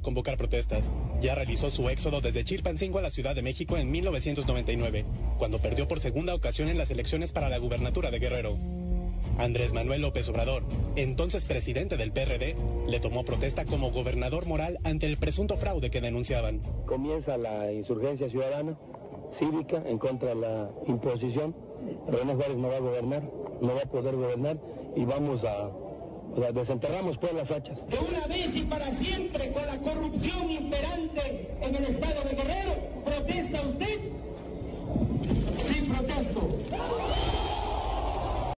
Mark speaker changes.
Speaker 1: convocar protestas. Ya realizó su éxodo desde Chilpancingo a la Ciudad de México en 1999, cuando perdió por segunda ocasión en las elecciones para la gubernatura de Guerrero. Andrés Manuel López Obrador, entonces presidente del PRD, le tomó protesta como gobernador moral ante el presunto fraude que denunciaban.
Speaker 2: Comienza la insurgencia ciudadana, cívica, en contra de la imposición. René Juárez no va a gobernar, no va a poder gobernar y vamos a o sea, desenterramos todas las hachas.
Speaker 3: De una vez y para siempre en el estado de Guerrero. ¿Protesta usted?